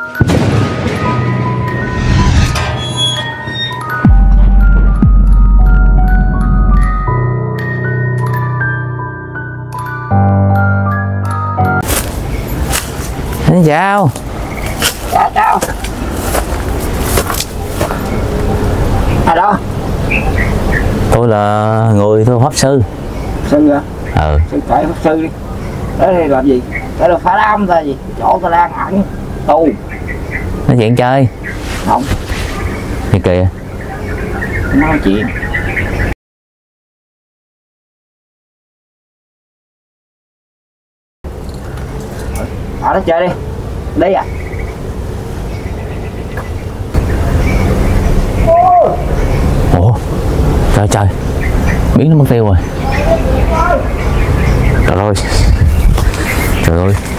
Xin chào Dạ chào. Alo Tôi là người thu pháp sư. Sư hả? Ừ. Sư kể pháp sư đi. Đấy thì làm gì? Đây là phá đám ta gì? Chỗ ta đang ẩn Tu Nói chuyện chơi. Không. Thì kìa. Nói chuyện. Ở đó chơi đi. Đi à. Ủa? Trời trời. Biến nó mất tiêu rồi. Trời ơi. Trời ơi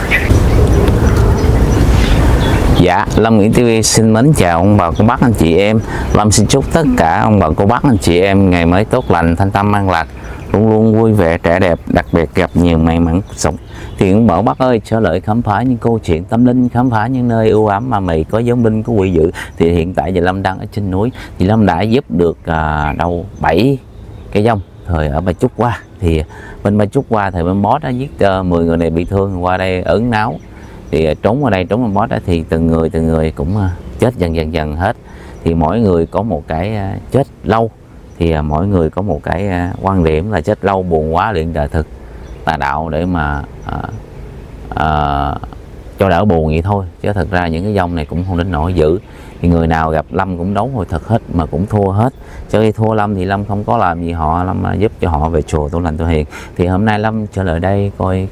Dạ, Lâm Nguyễn TV xin mến chào ông bà cô bác anh chị em. Lâm xin chúc tất cả ông bà cô bác anh chị em ngày mới tốt lành, thanh tâm an lạc Luôn luôn vui vẻ, trẻ đẹp, đặc biệt gặp nhiều may mắn cuộc sống. Thì ông bảo bác ơi, trở lại khám phá những câu chuyện tâm linh Khám phá những nơi ưu ám mà mị có giống linh, có quỷ dữ. Thì hiện tại giờ Lâm đang ở trên núi. Thì Lâm đã giúp được à, đâu 7 cái dông thời ở Bà Trúc qua Thì bên Bà Trúc qua thì bên boss đã giết ờ, uh, 10 người này bị thương qua đây ẩn náo thì à, trốn ở đây trốn ở boss đó thì từng người từng người cũng à, chết dần dần dần hết. Thì mỗi người có một cái à, chết lâu. Thì mỗi người có một cái quan điểm là chết lâu buồn quá luyện đời thực. Tà đạo để mà à, à, cho đỡ buồn vậy thôi. Chứ thật ra những cái dông này cũng không đến nỗi dữ. Thì người nào gặp lâm cũng đấu hồi thật hết mà cũng thua hết. Cho khi thua lâm thì lâm không có làm gì họ. Lâm giúp cho họ về chùa tu lành tu hiền. Thì hôm nay lâm trở lại đây coi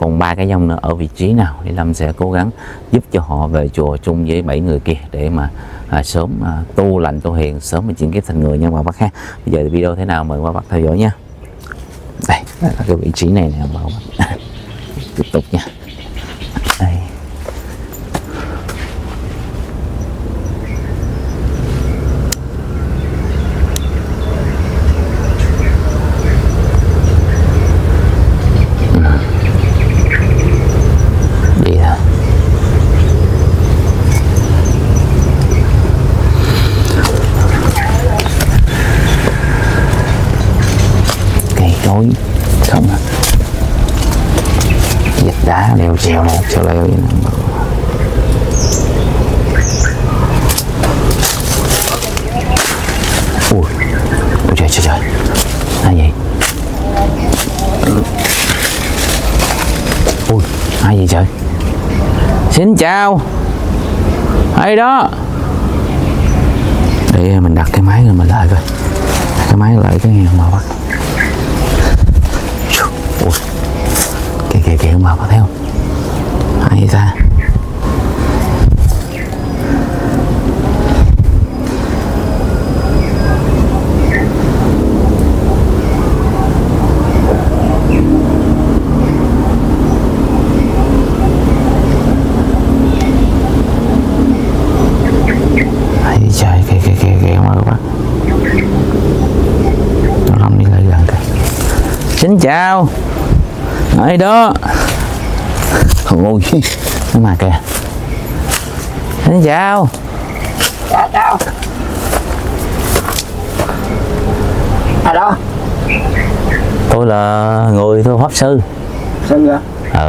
còn ba cái dòng nữa ở vị trí nào thì lâm sẽ cố gắng giúp cho họ về chùa chung với bảy người kia để mà à, sớm à, tu lành tu hiền sớm mà chuyển kiếp thành người nha bà bác ha. Bây giờ video thế nào mời bà bác theo dõi nha. Đây đây là cái vị trí này nè bà bác tiếp tục nha đây đi thôi cây không à. Dịch đá, leo trèo leo trèo leo vậy nè. ui ui trời trời trời. Ai vậy? Ui, ai vậy trời? Xin chào. Ai đó? Để mình đặt cái máy rồi mình lại coi. Cái máy lại cái nghe mà bắt ui kìa kìa kìa mà có thấy không? Ai ra ta ai vậy trời kìa kìa kìa kìa mà các bạn nó lâm đi lại gần kìa xin chào ai đó. Ôi nó mà kìa. Xin chào. Dạ chào. Alo tôi là người thu pháp sư. Sư hả?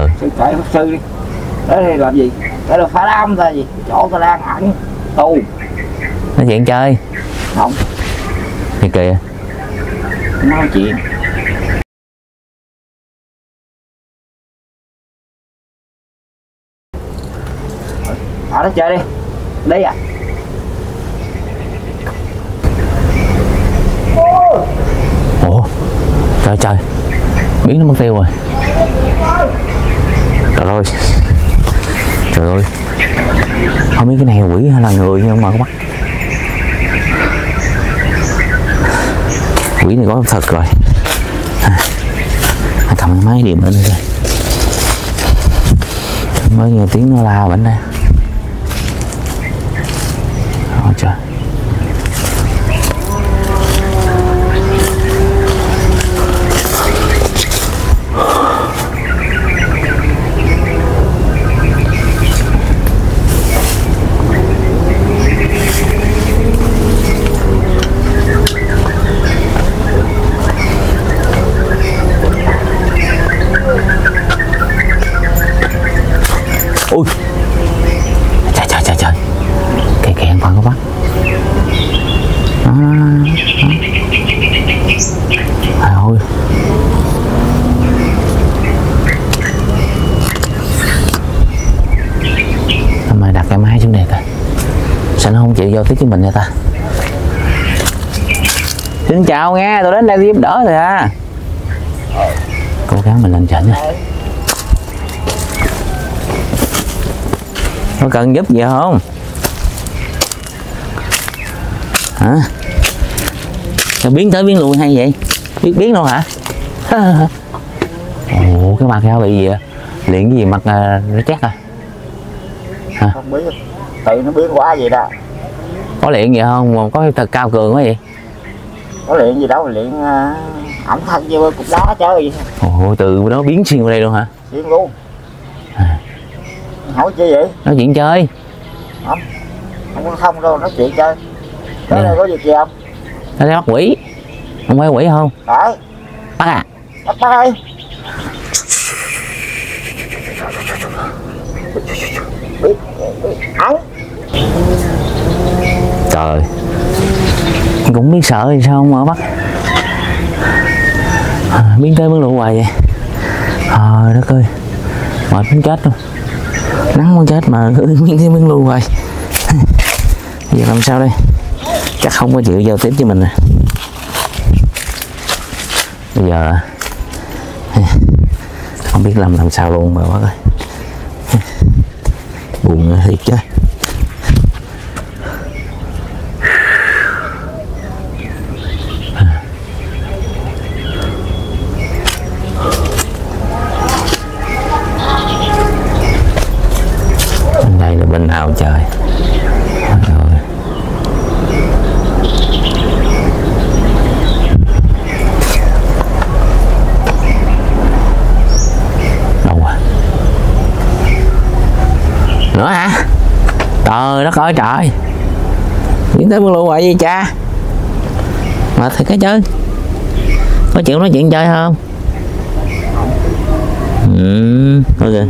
ừ. Sư kể pháp sư đi. Đấy thì làm gì? Đây là phá đám ta gì? Chỗ ta đang ẩn Tu nói chuyện chơi. Không. Thì kìa. Nói chuyện Đó chơi đi. Đi à ủa? Trời trời. Biến nó mất tiêu rồi. Trời ơi. Trời ơi. Không biết cái này là quỷ hay là người nhưng mà có bắt. Quỷ này có thật rồi. À, cầm máy điểm lên đây coi. mới nghe tiếng nó la bánh đây. Với mình nha ta. Xin chào nghe, tôi đến đây giúp đỡ rồi ha cố gắng mình lên chỉnh nha. Có cần giúp gì không? Hả? Sao biến tới biến lui hay vậy? Biết biến đâu hả? Ồ, cái mặt sao bị gì vậy? Liền cái gì mặt nó chắc à? à? Không biết, tự nó biến quá vậy đó có luyện gì không? Mà có thật cao cường quá vậy. Có luyện gì đâu luyện uh, ẩm thân vô cục đá chơi. Ồ từ đó biến xuyên qua đây luôn hả? Xuyên luôn. À. hỏi chi vậy? Nói chuyện chơi. Không có không đâu nói chuyện chơi. Cái này có việc gì không? Nó sẽ bắt quỷ. Không phải quỷ không? Đấy. Bắt à? Bắt bắt đây ấn trời. Cũng biết sợ thì sao mà bắt à, biến tới biến lụ hoài vậy? Trời đất ơi. Mệt muốn chết luôn. Nắng muốn chết mà cứ biến tới biến lụ hoài. Giờ làm sao đây? Chắc không có chịu giao tiếp với mình nè. Bây giờ không biết làm làm sao luôn mà bác ơi. Buồn thiệt chứ bên đây là bên nào trời Trời ơi. đâu à nữa hả trời đất ơi trời. Biến tới lộ vậy vậy cha? Mà thiệt cái chứ. Có chịu nói chuyện chơi không? Ừ. Ok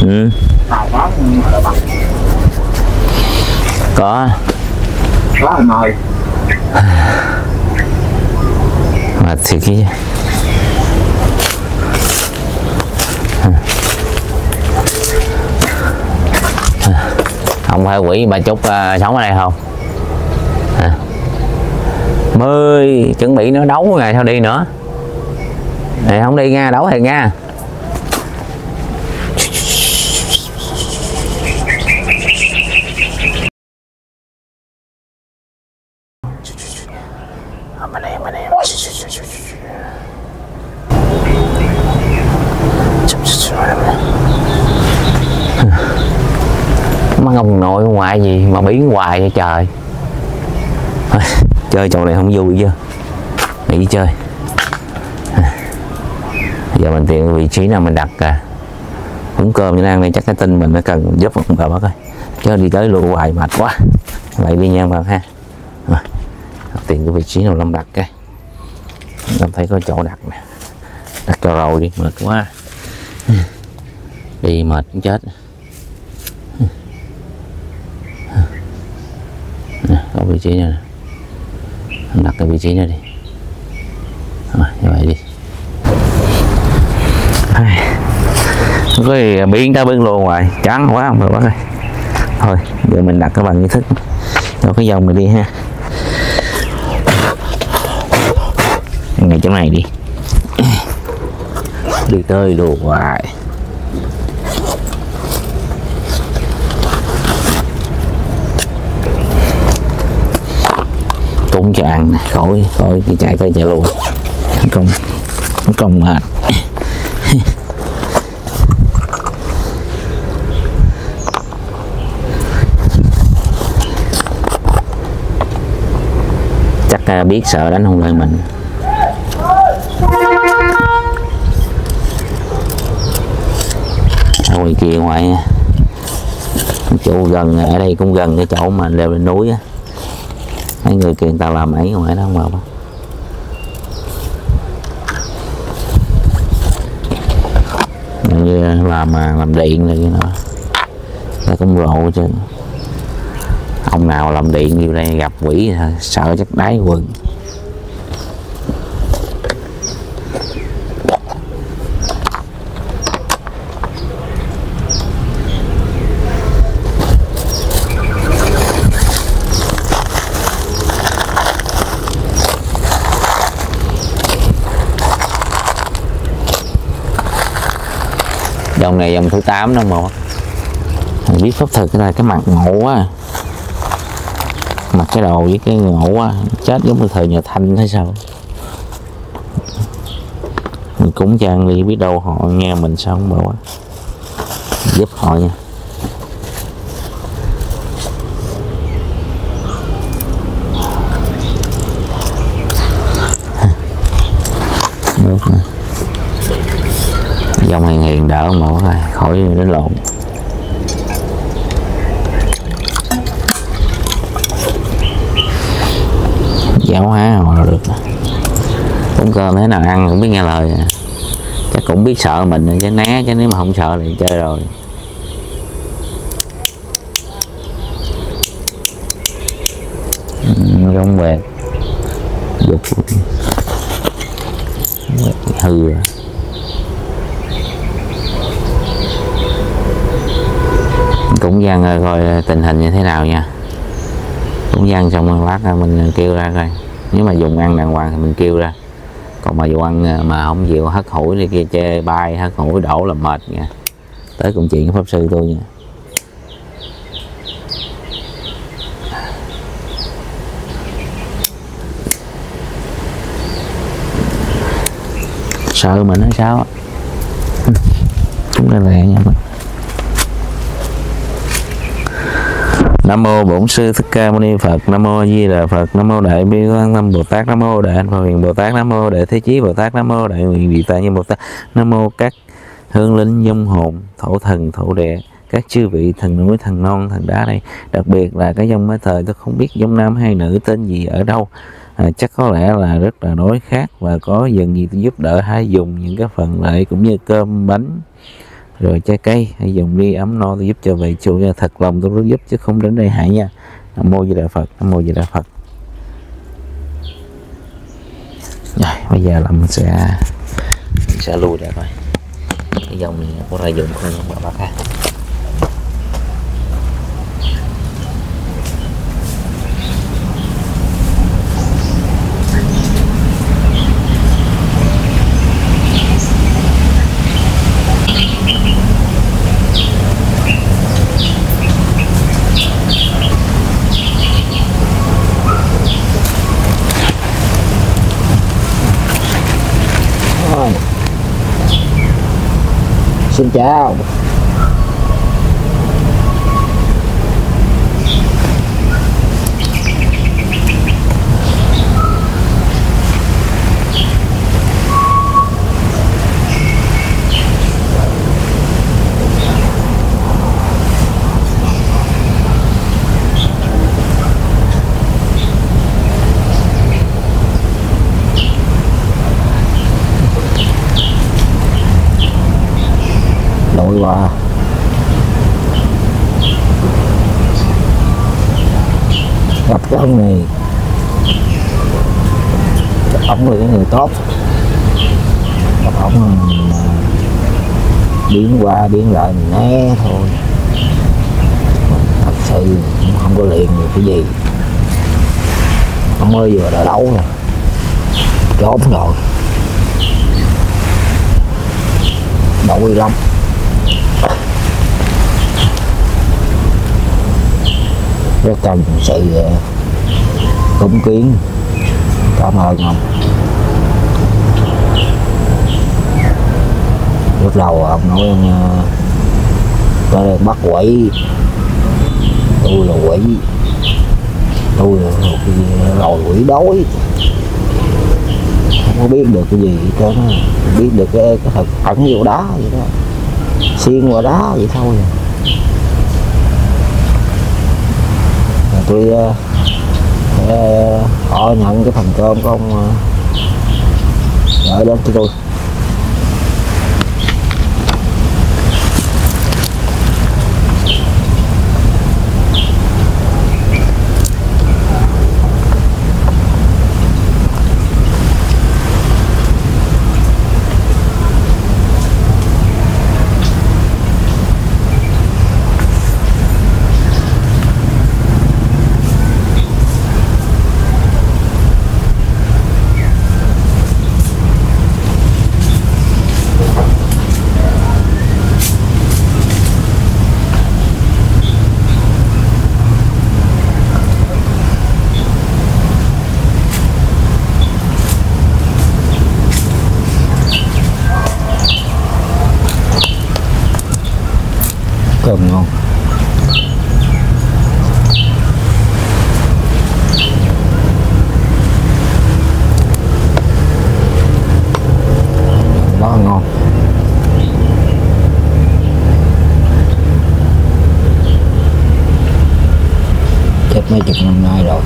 ừ. Có. Có mời. Mà thiệt cái không phải quỷ bà chúc uh, à, sống ở đây không à. mười chuẩn bị nó đấu ngày sau đi nữa này không đi nga đấu thì nga. Biến hoài vậy trời. Chơi trò này không vui chưa nghỉ chơi. Giờ mình tìm vị trí nào mình đặt à uống cơm như đang đây chắc cái tin mình nó cần giúp ông bà bác ơi. Chứ đi tới luôn hoài mệt quá. Vậy đi nha bà ha. Tìm cái vị trí nào lâm đặt cái. Em thấy có chỗ đặt nè. Đặt cho rồi đi, mệt quá. Đi mệt cũng chết. Có vị trí này nè đặt cái vị trí này đi. Rồi, như vậy đi. Cái biến ta biến luôn rồi. Chán quá, không được bác ơi thôi, giờ mình đặt cái bằng nghi thức. Cho cái dòng này đi ha. Ngay chỗ này đi. Đi tới đồ hoài. Cũng cho ăn nè. Khỏi khỏi chạy tới chạy luôn. Công công mệt. Chắc à, biết sợ đánh không lại mình. Ở ngoài kia ngoài chỗ gần, ở đây cũng gần cái chỗ mà leo lên núi á mấy người kia người ta làm ấy ngoài đó, không không như làm mà làm điện này kia nọ. Nó cũng rộ chứ. Ông nào làm điện như đây gặp quỷ sợ chắc đáy quần. Dòng này dòng thứ 8 đó mà. Thằng biết pháp thực là cái mặt ngộ quá, mặt cái đầu với cái ngộ quá chết giống như thời nhà thanh hay sao? Mình cũng trang đi biết đâu họ nghe mình sao không bảo giúp họ nha Được nè. dòng hàng hiền đỡ mổ rồi khỏi đánh lộn. Giáo hóa hồi là được. Cũng cơm thế nào ăn cũng biết nghe lời à. chắc cũng biết sợ mình chứ né chứ nếu mà không sợ thì chơi rồi. Ừ, về dục. Hư rồi cũng gian coi tình hình như thế nào nha. Cũng gian xong lát ra mình kêu ra coi. Nếu mà dùng ăn đàng hoàng thì mình kêu ra. Còn mà dùng ăn ờ, mà không chịu hất hủi thì kia, chê bay hất hủi đổ là mệt nha. Tới cùng chuyện pháp sư tôi nha. Sợ mình hay sao chúng ta lẹ nha mình Nam mô Bổn sư Thích Ca Mâu Ni Phật. Nam mô Di Đà Phật. Nam mô Đại Bi Quan Tâm Bồ Tát. Nam mô Đại anh Phật Hiền Bồ Tát. Nam mô Đại Thế Chí Bồ Tát. Nam mô Đại Nguyện Vị tại Như Bồ Tát. Nam mô các hương linh dung hồn, thổ thần, thổ địa, các chư vị thần núi, thần non, thần đá đây. Đặc biệt là cái dòng mới thời tôi không biết giống nam hay nữ tên gì ở đâu. À, chắc có lẽ là rất là đối khác và có dần gì tôi giúp đỡ hay dùng những cái phần lợi cũng như cơm bánh rồi trái cây, hãy dùng đi ấm no tôi giúp cho vậy chủ nha thật lòng tôi rất giúp, chứ không đến đây hại nha. Nam mô di đà phật, nam mô di đà phật. Rồi, bây giờ là mình sẽ mình sẽ lui ra coi. Cái dòng này có ra dùng không, bà bác ha Rồi. Xin chào. Lội gặp cái ông này. Ông là cái người tốt gặp ông ờ, biến qua biến lại mình né thôi. Thật sự không có liền được cái gì. Ông mới vừa đỡ đấu rồi. Trốn rồi. Đội lắm. Rất cần sự ờ, cúng kiến cảm ơn ông. Lúc đầu ông nói ờ, tôi có đây bắt quỷ. Tôi là quỷ. Tôi là một loài quỷ đói. Không có biết được cái gì cho nó biết được cái, cái thật ẩn vô đá vậy đó. Xuyên vào đá vậy thôi à tôi họ nhận cái phần cơm của ông gửi đến cho tôi mấy chục năm nay rồi.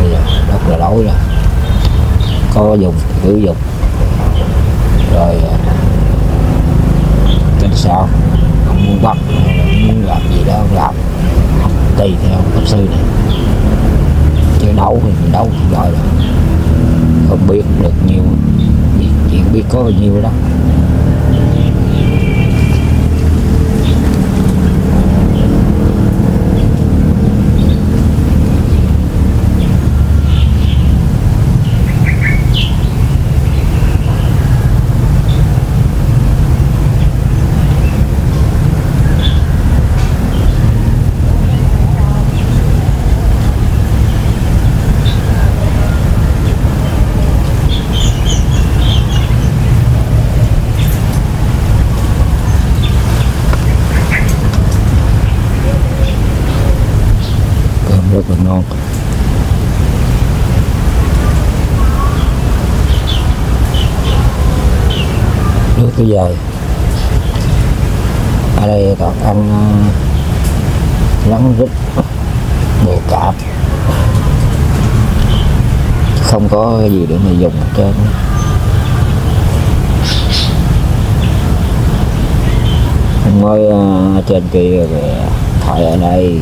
Bây giờ rất là lối rồi. Có dùng sử dụng rồi à, tính sao? Không muốn bắt muốn làm gì đó làm. Tùy theo pháp sư này. Chứ đấu thì mình đấu thì gọi rồi không biết được nhiều. Chuyện biết có bao nhiêu đó cơm rất là ngon nước cái dài ở đây toàn anh lắng rít bồ cạp không có cái gì để mà dùng hết trơn. Không mới à, trên kia về thoại ở đây.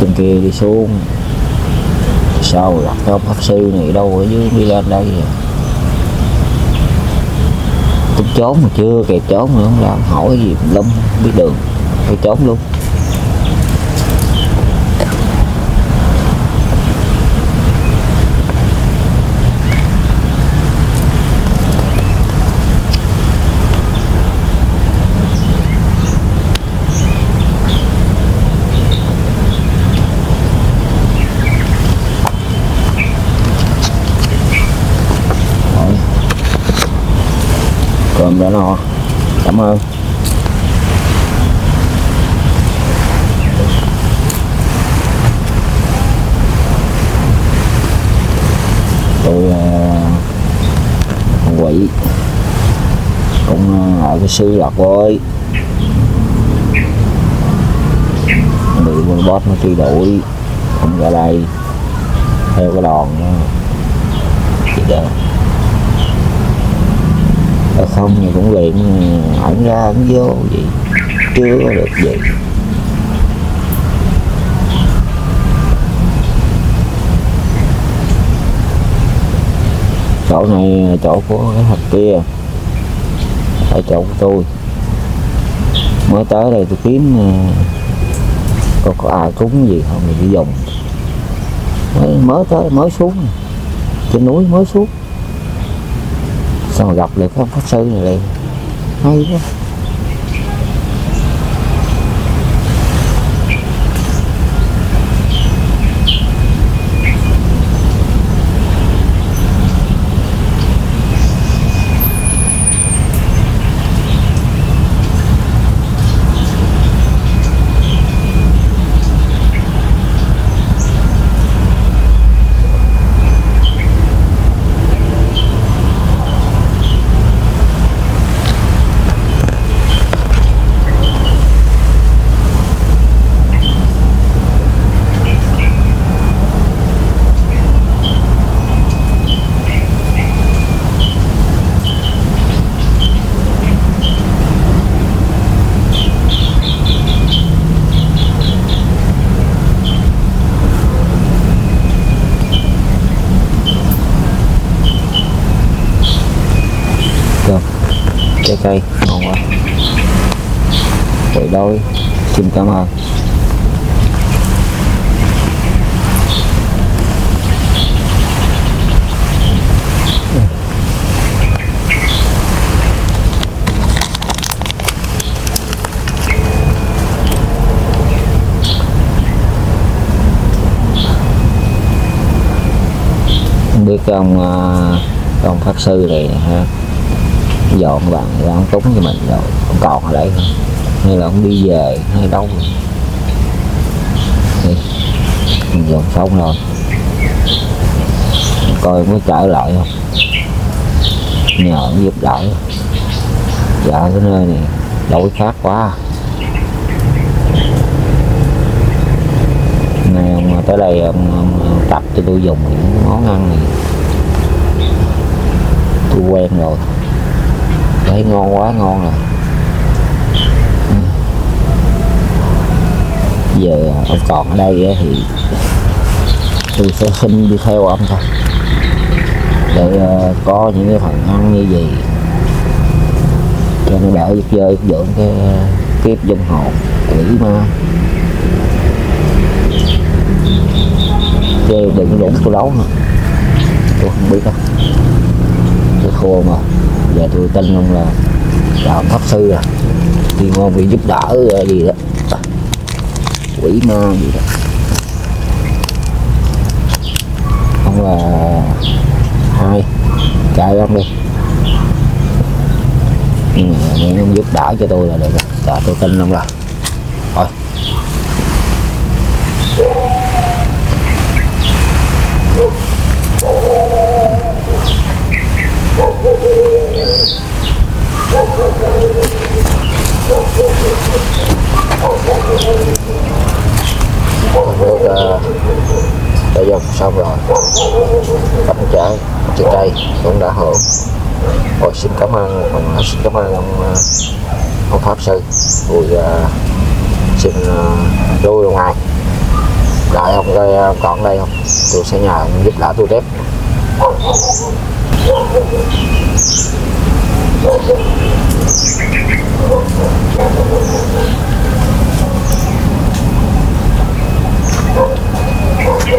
Trên kia đi xuống. Sau gặp cái ông sư này đâu ở dưới đi lên đây à. trốn mà chưa kịp trốn nữa, không làm hỏi gì lắm biết đường phải trốn luôn cơm đã no cảm ơn. Tôi uh, quỷ. Cũng uh, ở cái sư lạc với bị quân boss nó truy đuổi. Cũng ra đây. Theo cái đòn đó. Chị đó rồi không thì cũng luyện ừ, ổng ra ổng vô gì chưa có được gì. Chỗ này chỗ của cái thằng kia ở chỗ của tôi. Mới tới đây tôi kiếm ừ, có, có ai cúng gì không thì đi dùng mới, mới tới mới xuống trên núi mới xuống xong rồi gặp được cái ông pháp sư này liền. Hay quá cơm trái cây ngon quá vậy đôi. Xin cảm ơn. Biết cái ông à, ông pháp sư này, ha, dọn bạn ông cúng cho mình rồi. Ông còn ở đấy không? Hay là ông đi về hay đâu rồi gần mình dọn xong rồi. Coi có trở lại không? Nhờ ông giúp đỡ. Dạ cái nơi này đổi khác quá. Nay ông à, tới đây ông, ông, ông tập cho tôi dùng những món ăn này. Tôi quen rồi. Thấy ngon quá ngon rồi. Giờ ông còn ở đây thì tôi sẽ xin đi theo ông thôi. Để ờ, có những cái phần ăn như gì cho nó đỡ giật dơi dưỡng cái ờ, kiếp dung hồn quỷ ma. Chứ đừng đụng tôi đấu nữa. Tôi không biết đâu. Tôi khô mà giờ tôi tin ông là là ông pháp sư à. Thì ngon bị giúp đỡ ờ, gì đó quỷ ma gì đó. Ông là hai, trai ông đi. Ừ, Nhưng ông giúp đỡ cho tôi là được rồi. Tôi tin ông rồi thôi Còn nước uh, đã dùng xong rồi. Bánh trái trái cây cũng đã hưởng rồi xin cảm ơn một xin cảm ơn ông ông pháp sư. Rồi uh, ờ, xin ờ, uh, lui ra ngoài đợi ông đây còn đây không? Tôi sẽ nhờ ông giúp đỡ tôi tiếp. Thì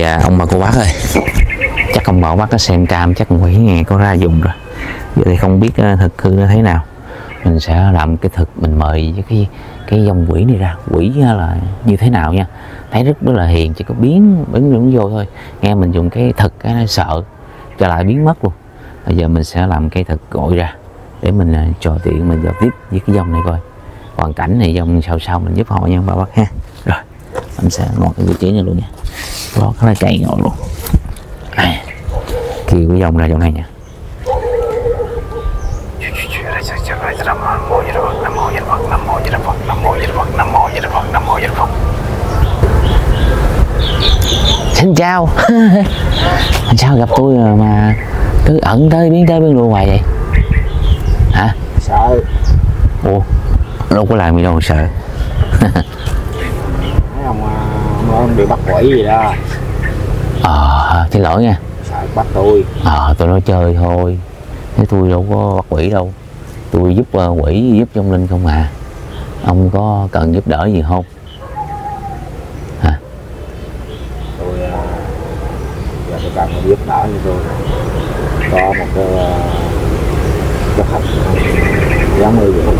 à, ông bà cô bác ơi chắc ông bà cô bác có xem cam chắc quỷ nghe có ra dùng rồi. Giờ thì không biết à, thực hư nó thế nào. Mình sẽ làm cái thực mình mời với cái cái dòng quỷ này ra. Quỷ là như thế nào nha? Thấy rất rất là hiền, chỉ có biến biến đúng vô thôi. Nghe mình dùng cái thật cái nó sợ, cho lại biến mất luôn. Bây giờ mình sẽ làm cái thật gọi ra, để mình à, trò chuyện, mình giao tiếp với cái dòng này coi. Hoàn cảnh này dòng sau sau mình giúp họ nha, bà bác ha. Rồi mình sẽ ngồi cái vị trí này luôn nha. Đó cái là chạy ngồi luôn. Này, kêu cái dòng ra dòng này nha. Xin chào sao gặp tôi mà- mà cứ ẩn tới biến tới biến lui hoài vậy? Hả? Sợ. Ủa đâu có làm gì đâu mà sợ. Mấy ông bị bắt quỷ gì đó. Ờ xin lỗi nha. Sợ bắt tôi. Ờ tôi nói chơi thôi. Thế tôi đâu có bắt quỷ đâu. Tôi giúp ờ, quỷ giúp trong linh không à. Ông có cần giúp đỡ gì không tôi ờ, cần ông giúp đỡ cho tôi có một cái ờ, cái hộp giống như vậy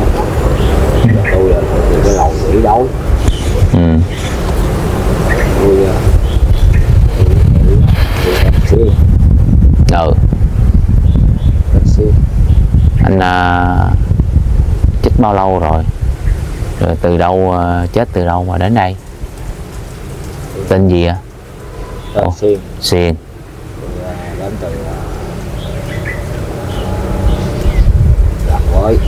tôi là tôi cái lầu quỷ đấu. Ừ. Tôi ờ, tôi ừ. anh à, chết bao lâu rồi? Rồi từ đâu à, chết từ đâu mà đến đây? tên gì ạ? em Ồ. xuyên xiên tôi ờ, đến từ ờ, lạc quới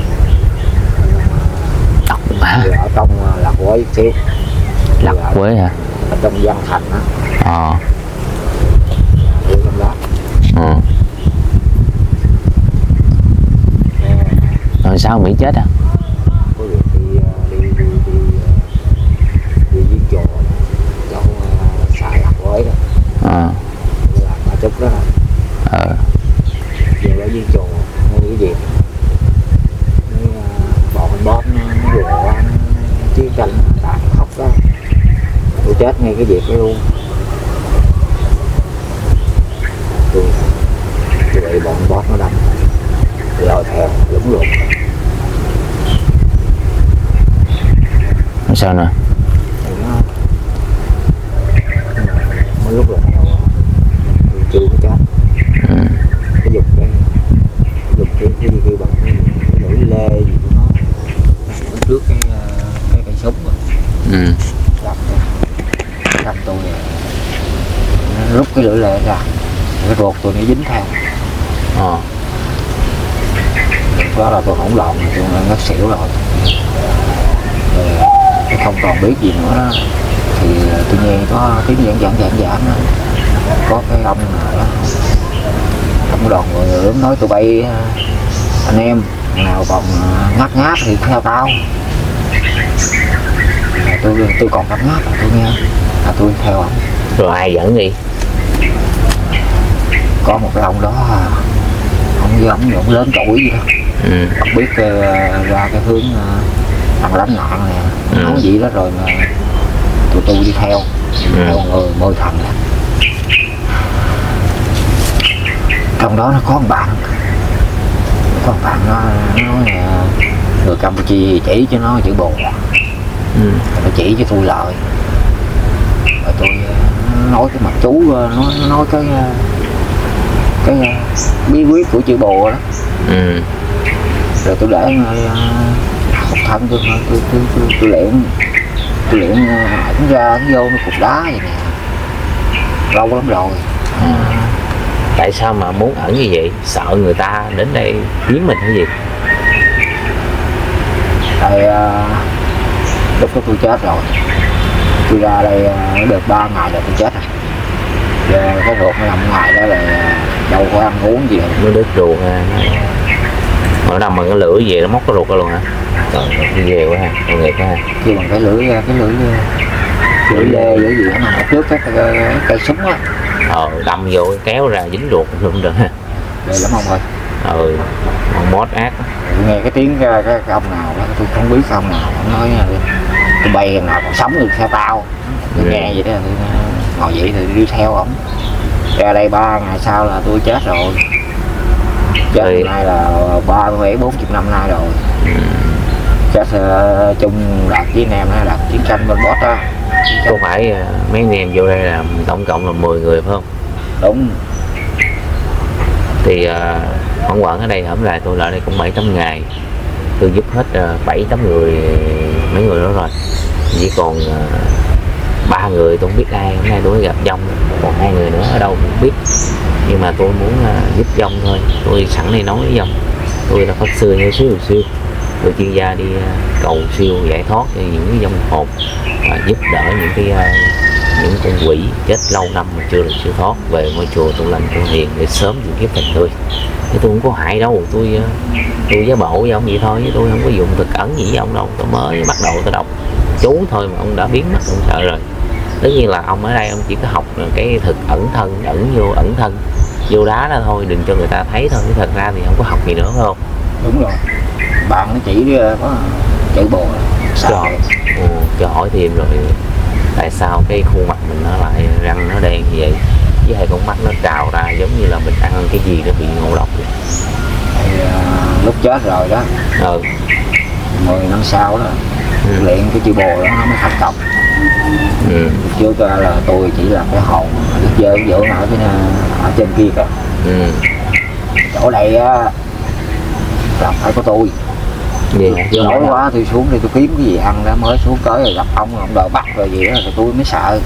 đọc hả ở trong lạc quới xíu. Lạc quế hả? ở trong văn thành á. Ờ. Trong đó. Ừ. rồi sao mỹ chết à? Có việc đi ờ, đi đi đi ờ, đi giết chùa chỗ xã lạc quới đó. Ờ. Tôi làm ở chút đó. Ờ. Về đó giết chùa mua cái việc Mấy, ờ, bọn mình bóp nó nó rùa qua nó chiến tranh đạn khóc đó. Tôi chết ngay cái việc đó luôn. Tôi tôi bị bọn bóp nó đâm. Tôi lôi theo lũng lụt sao nó mấy lúc là tôi chưa có chết ừ. cái dục cái cái dục cái cái gì kêu bằng cái, cái lưỡi lê gì của nó nó trước cái ờ, cái cây súng á lưỡi lệ ra cái ruột tôi nó dính theo. Ờ. Lúc đó là tôi hỗn loạn tôi ngất xỉu rồi. Tôi không còn biết gì nữa. Thì tôi nghe có tiếng giảng giảng giảng giảng. Có cái ông đó ông đoàn người lớn nói tụi bay à, anh em nào còn à, ngắt ngát thì theo tao. Tôi tôi còn ngắt ngát là tôi nghe. Là tôi theo ông. Rồi ai dẫn đi có một cái ông đó ông với ông cũng lớn tuổi gì đó. Ừ. Ông biết ờ, ra cái hướng ờ, thằng lánh nạn này Ừ. nói gì đó rồi mà tụi tôi đi theo Ừ. theo người mười thằng đó. trong đó nó có một bạn. Có một bạn nó nói là người Campuchia chỉ cho nó chữ bồ. Ừ. Nó chỉ cho tôi lợi rồi tôi ờ, nói cái mặt chú ờ, nói cái ờ, ờ, bí quyết của chữ bồ đó. Ừ. Rồi tôi để uh, học thân tôi tôi tôi tôi, tôi, tôi luyện tôi luyện ẩn ra ẩn vô nó cục đá vậy nè. Lâu lắm rồi. Tại sao mà muốn ẩn như vậy? Sợ người ta đến đây kiếm mình hay gì? Tại uh, lúc đó tôi chết rồi. Tôi ra đây uh, được ba ngày là tôi chết rồi. Giờ cái ruột nó nằm ngoài đó là đâu có ăn uống gì nó đứt ruột ha. Nó nằm bằng cái lửa về nó móc cái ruột ra luôn hả? Trời ghê quá ha tội nghiệp quá ha. Kêu bằng cái lưỡi cái lưỡi lưỡi lê lưỡi gì ở trước cái, cây súng á. Ờ đâm vô kéo ra dính ruột luôn được ha đây lắm ông ơi. Ừ con mót ác. Nghe cái tiếng cái, cái, ông nào đó tôi không biết ông nào ông nói tôi bay nào còn sống được theo tao? Tôi nghe vậy đó tôi ngồi dậy thì đi theo ổng ra đây ba ngày sau là tôi chết rồi. Chết hôm nay là ba mươi bốn chục năm nay rồi. Chết uh, chung đợt với anh em đợt chiến tranh bên Chiến tranh- có phải à, mấy anh em vô đây là tổng cộng là 10 người phải không? Đúng. Thì à, khoảng quẩn ở đây hổng lại tôi lại đây cũng bảy tám ngày. Tôi giúp hết bảy tám người mấy người đó rồi. Chỉ còn à, ba người tôi không biết ai hôm nay tôi gặp dông còn hai người nữa ở đâu cũng không biết. Nhưng mà tôi muốn uh, giúp dông thôi. Tôi sẵn đây nói với dông tôi là pháp sư theo siêu siêu tôi chuyên gia đi uh, cầu siêu giải thoát cho những cái dông hồn và giúp đỡ những cái uh, những con quỷ chết lâu năm mà chưa được siêu thoát về ngôi chùa tôi lành tu hiền để sớm chuyển kiếp thành người chứ tôi không có hại đâu tôi tôi giới bộ với ông vậy thôi chứ tôi không có dùng thực ẩn gì với ông đâu. Tôi mới bắt đầu tôi đọc. Chú thôi mà ông đã biến mất ông sợ rồi tất nhiên là ông ở đây ông chỉ có học cái thực ẩn thân ẩn vô ẩn thân. Vô đá đó thôi đừng cho người ta thấy thôi. Chứ thật ra thì không có học gì nữa phải không? Đúng rồi. Bạn nó chỉ ờ, có bồ cho, sao ừ, cho hỏi thêm rồi. Tại sao cái khuôn mặt mình nó lại răng nó đen như vậy? Với hai con mắt nó trào ra giống như là mình ăn cái gì nó bị ngộ độc vậy. thì ờ, lúc chết rồi đó. Ừ. 10 năm sau đó Ừ. luyện cái chữ bồ đó nó mới thành công ừ. Trước là tôi chỉ là cái hồn được dơ dưỡng ở cái ở trên kia kìa. Ừ. Chỗ đây á là phải có tôi. Vậy hả? nổi quá tôi xuống đi tôi kiếm cái gì ăn đó mới xuống tới rồi gặp ông ông đòi bắt rồi gì đó thì tôi mới sợ.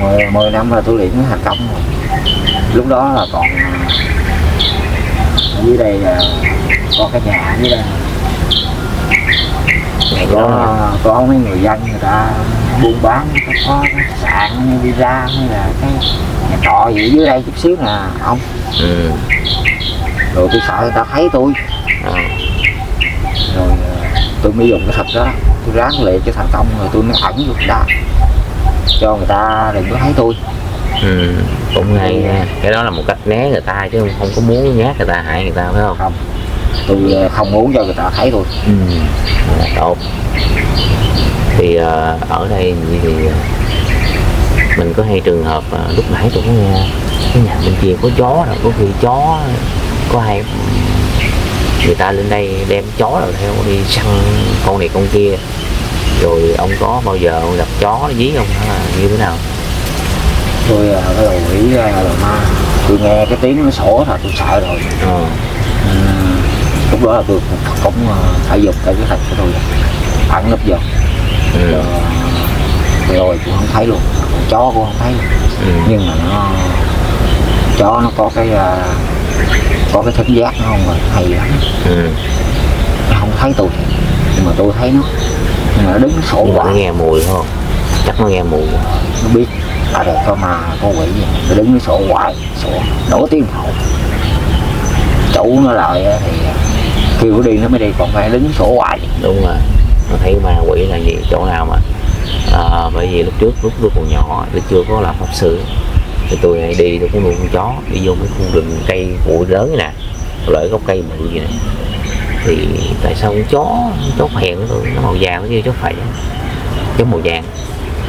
Mười, mười năm là tôi luyện mới thành công rồi. Lúc đó là còn ở dưới đây là có cái nhà dưới đây có. có mấy người dân người ta buôn bán có, có cái sạn như villa hay là cái nhà trọ gì dưới đây chút xíu nè ông ừ. Rồi tôi sợ người ta thấy tôi. Ờ, rồi ờ, tôi mới dùng cái thật đó tôi ráng lệ cho thành công rồi tôi mới ẩn vô đá cho người ta đừng có thấy tôi. Ừ cũng hay nha. cái đó là một cách né người ta chứ không có muốn nhát người ta hại người ta phải không? Không tôi ờ, không muốn cho người ta thấy tôi ừ. Là tốt. Thì ờ, ở đây thì ờ, mình có hay trường hợp lúc nãy tôi có nghe cái nhà bên kia có chó rồi có khi chó có hay người ta lên đây đem chó rồi theo đi săn con này con kia. Rồi ông có bao giờ ông gặp chó nó dí ông hay là như thế nào? Tôi cái đầu ờ, là ma. Tôi nghe cái tiếng nó sổ rồi tôi sợ rồi. Ừ, lúc đó là tôi cũng ờ, phải dùng cái thật của tôi. Ẩn nấp vô. Ừ. rồi, tôi không thấy luôn. Chó cũng không thấy ừ. nhưng mà nó chó nó có cái à, có cái thính giác nó không rồi hay lắm. Ừ. nó không thấy tôi. Nhưng mà tôi thấy nó. Nhưng mà nó đứng sổ nó hoài nghe mùi không? Chắc nó nghe mùi nó biết. Ở đây có ma có quỷ gì. Nó đứng nó sổ hoài sổ nổi tiếng hậu chủ nó lại thì kêu đi nó mới đi còn phải đứng sổ hoài. Đúng rồi. Nó thấy ma quỷ là gì chỗ nào mà à, bởi vì lúc trước lúc tôi còn nhỏ tôi chưa có làm pháp sư thì tôi hay đi tôi có nuôi con chó đi vô mấy khu rừng cây bụi lớn nè lợi gốc cây bự gì nè. Thì tại sao con chó chó hẹn tôi nó màu vàng nó kêu chó phèn chó màu vàng.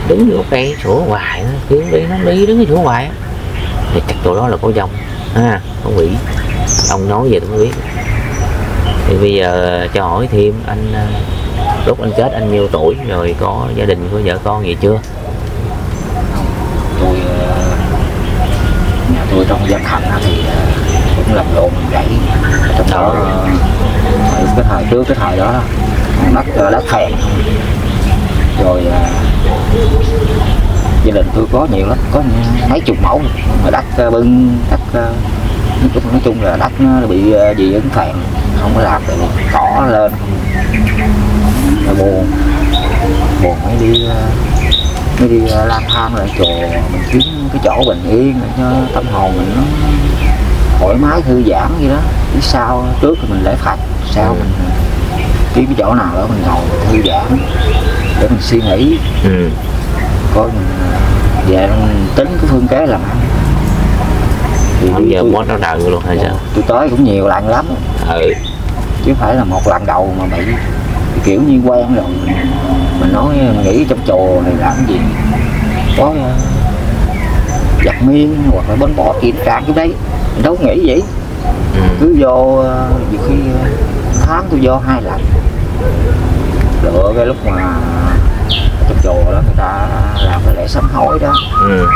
Đứng vô cây sủa hoài nó cứ đi nó đi đứng cái sủa hoài thì chắc chỗ đó là có dòng ha có quỷ. Ông nói về tôi mới biết thì bây giờ cho hỏi thêm anh à, lúc anh chết anh nhiêu tuổi rồi có gia đình có vợ con gì chưa? Tôi ờ, nhà tôi trong gia thành thì ờ, cũng làm lộn gãy. Trong đó ờ, cái thời trước cái thời đó đất ờ, đất phèn. Rồi ờ, gia đình tôi có nhiều lắm có mấy chục mẫu. Mà đất ờ, bưng đất ờ, nói chung- là đất nó bị ờ, dị ứng phèn không có làm được. Cỏ lên. Rồi buồn. Buồn mới đi ờ, mới đi ờ, lang thang lại chùa. Mình kiếm cái chỗ bình yên để cho tâm hồn mình nó thoải mái thư giãn gì đó. Chứ sau trước thì mình lễ phật sau mình ờ, kiếm cái chỗ nào đó mình ngồi thư giãn để mình suy nghĩ. Ừ. Coi mình về mình tính cái phương kế làm ăn. Thì giờ bó nó đợi luôn hay sao? Tôi tới cũng nhiều lần lắm. Ừ chứ phải là một lần đầu mà bị kiểu như quen rồi. Mình nói mình nghĩ trong chùa này làm gì? Có uh, giặt miên hoặc là bánh bò kiểm tra cái đấy. Mình đâu nghĩ vậy. Ừ. Cứ vô ờ, nhiều khi ờ, tháng tôi vô hai lần. Lựa cái lúc mà trong chùa đó người ta làm cái lễ sám hối đó. Ừ.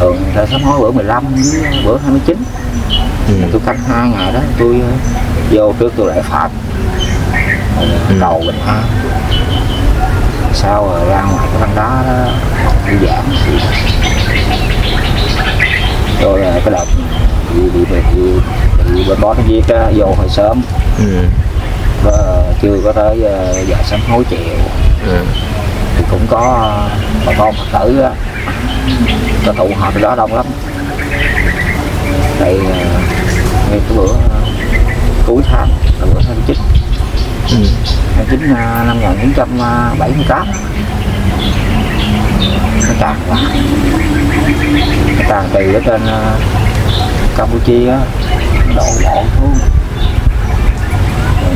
Thường người ta sám hối bữa 15 với bữa 29 ừ tôi canh hai ngày đó tôi ờ, vô trước tôi phật rồi Ừ. cầu bình an sau rồi ra ngoài cái băng đá đó thư giãn rồi ờ, cái đợt bị bị bị, bị, bị bên bó nó giết á, vô hồi sớm. Ừ. Có, ờ, chưa có tới ờ, giờ sám hối chiều. Ừ. Thì cũng có bà con phật tử á tụ họp đó đông lắm. Đây ngay cái bữa cuối tháng là bữa 29 ừ. 29 ờ, năm 1978 nó tràn quá. Nó tràn từ ở trên ờ, Campuchia đổ bộ xuống.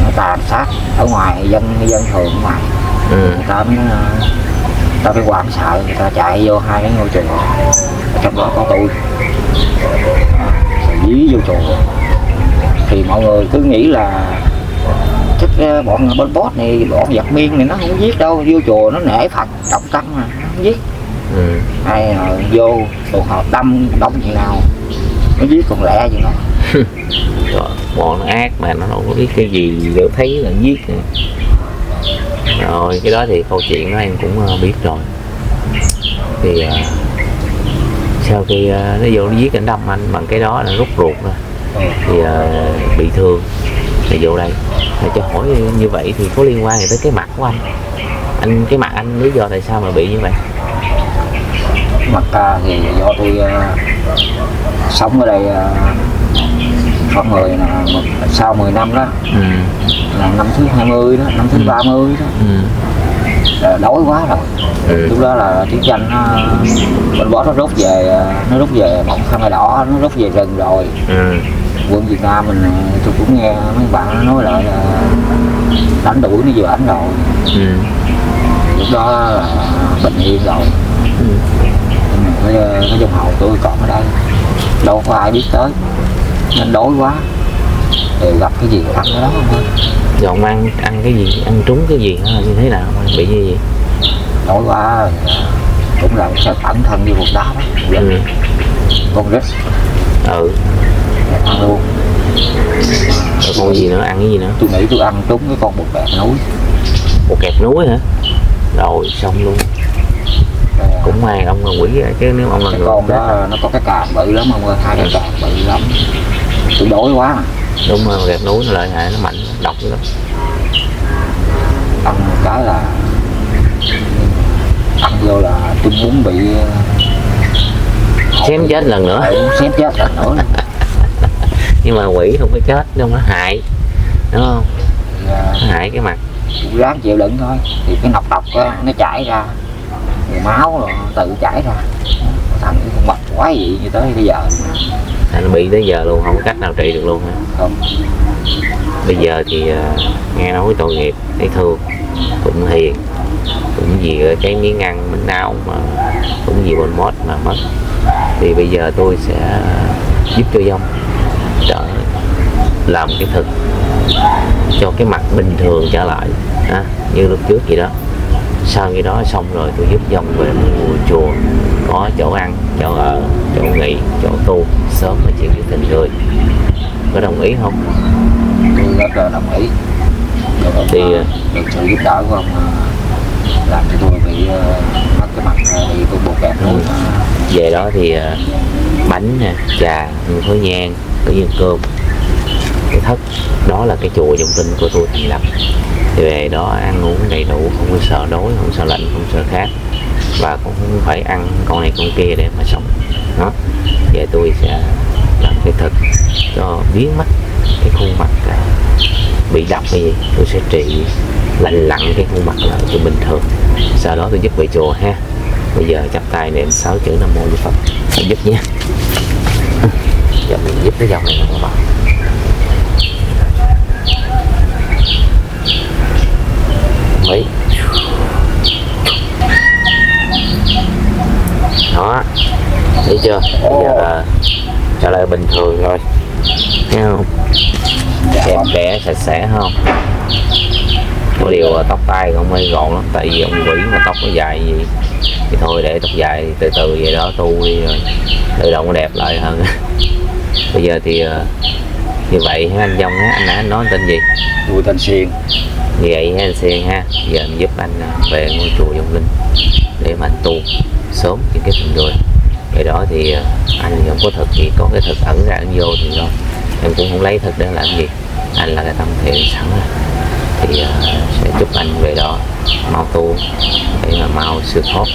Nó tàn sát ở ngoài dân dân thường ngoài ừ. Người ta mới người ta phải quản sợ người ta chạy vô hai cái ngôi chùa. Trong đó có tôi. Rồi dí vô chùa thì mọi người cứ nghĩ là chắc ờ, bọn bên boss này bọn giặc miên này nó không giết đâu vô chùa nó nể phật trọng tăng mà nó không giết. Ừ. Ai ờ, vô tụ họp đông đông như nào nó giết còn lẹ gì nó bọn nó ác mà nó đâu có biết cái gì đều thấy là giết nè. rồi cái đó thì câu chuyện đó em cũng ờ, biết rồi. Thì ờ, sau khi ờ, nó vô nó giết anh đâm anh bằng cái đó là rút ruột ra thì ờ, bị thương. Thì vô đây. Thì cho hỏi như vậy thì có liên quan gì tới cái mặt của anh? Anh cái mặt anh lý do tại sao mà bị như vậy? Mặt ta thì do tôi ờ, sống ở đây ờ, con người là một- sau 10 năm đó. Ừ. Là năm thứ 20 đó năm thứ Ừ. 30 đó. Ừ. Là đói quá rồi. Ừ. Lúc đó là chiến tranh nó bên bó nó rút về nó rút về một khăn đỏ nó rút về rừng rồi. Ừ quân Việt Nam mình ờ, tôi cũng nghe mấy bạn nó nói lại là đánh đuổi nó về ảnh rồi. Ừ. Lúc đó là bình yên rồi. Ừ. Cái, ờ, cái dòng hậu tôi còn ở đây. Đâu có ai biết tới. Nên đói quá. Thì gặp cái gì ăn cái đó thôi. Dọn ăn ăn cái gì ăn trúng cái gì hay như thế nào bị gì? Đói quá ờ, cũng là sẽ ẩn thân như cục đá đó ừ. Con rít ừ. Ăn luôn. rồi gì nữa ăn cái gì nữa? Tôi nghĩ tôi ăn trúng cái con bột bẹt núi. Một kẹp núi hả? Rồi xong luôn. Ờ, cũng may ông là quỷ rồi, chứ nếu ông là cái người con đó nó có cái càng bự lắm ông ơi hai cái càng bự lắm. Tôi đói quá. Đúng rồi gạt núi nó lợi hại nó mạnh độc lắm. Ăn một cái là ăn vô là tôi muốn bị xém chết lần nữa. Xém chết lần nữa. Nhưng mà quỷ không có chết đâu nó hại đúng không? À, nó hại cái mặt. Ráng chịu đựng thôi. Thì cái nọc độc á, nó chảy ra. Máu rồi tự chảy ra. Thành cái con mạch quá vậy như tới bây giờ. Thành bị tới giờ luôn không có cách nào trị được luôn ha không. Bây giờ thì à, nghe nói tội nghiệp thấy thương cũng hiền. Cũng vì cái miếng ăn miếng nào mà cũng vì bon mốt mà mất. Thì bây giờ tôi sẽ giúp cho dông trở làm cái thực cho cái mặt bình thường trở lại ha, như lúc trước vậy đó. Sau khi đó xong rồi tôi giúp dông về một ngôi chùa có chỗ ăn chỗ ở chỗ nghỉ chỗ tu. Sớm mà chuyện với tình người. Có đồng ý không? Tôi rất là đồng ý. Được Thì- ờ, được sự giúp đỡ của ông ờ, làm cho tôi bị ờ, mất cái mặt ờ, bị tôi buộc kẹt luôn về đó thì ờ, bánh nè trà khối nhang tự nhiên cơm thất đó là cái chùa dụng tinh của tôi thành lập. Thì về đó ăn uống đầy đủ, không có sợ đói, không sợ lạnh, không sợ khát. Và cũng không phải ăn con này con kia để mà sống. Đó. Về tôi sẽ làm cái thực cho biến mất cái khuôn mặt bị độc cái gì, tôi sẽ trị lành lặn cái khuôn mặt lại cho bình thường. Sau đó tôi giúp về chùa ha. Bây giờ chắp tay niệm sáu chữ nam mô di phật. Tôi giúp nhé. Giờ mình giúp cái dòng này nè các bạn mấy đó. Thấy chưa? Bây giờ ờ, là trở lại bình thường rồi thấy không? Đẹp đẽ, sạch sẽ không? Có điều là tóc tai không hay gọn lắm, tại vì ông quỷ mà tóc nó dài gì. Thì thôi, để tóc dài từ từ vậy đó, tu đi rồi. Tự động nó đẹp lại hơn. Bây giờ thì ờ, như vậy ha anh Dông á anh anh nói tên gì? Tôi tên Xiên như vậy ha anh Sen ha giờ anh giúp anh à, về ngôi chùa Dông Linh để mà anh tu sớm những cái phần người vậy đó thì à, anh thì không có thực gì có cái thực ẩn ra ẩn vô thì đó em cũng không lấy thực để làm gì. Anh là cái tâm thiện sẵn rồi thì à, sẽ chúc anh về đó mau tu để mà mau siêu thoát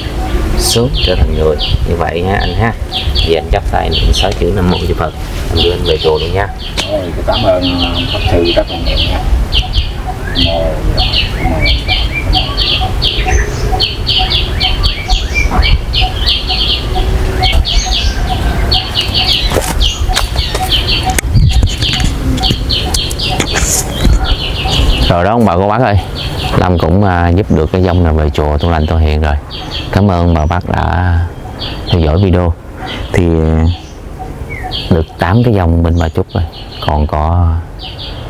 sớm trở thành người. Như vậy ha anh ha. Giờ anh chắp tay niệm sáu chữ nam mô di phật. Anh đưa anh về chùa luôn nha. Tôi cảm ơn ờ, pháp sư rất là nhiều nha. Rồi đó ông bà cô bác ơi. Lâm cũng à, giúp được cái dông này về chùa tu lành tu hiền rồi cảm ơn bà bác đã theo dõi video. Thì được 8 cái dòng bên bà chúc rồi. Còn có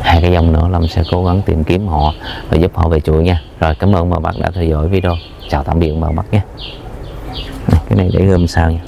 hai cái dòng nữa Lâm sẽ cố gắng tìm kiếm họ và giúp họ về chùa nha. Rồi, cảm ơn bà bác đã theo dõi video. Chào tạm biệt bà bác nhé. Cái này để gom sao nha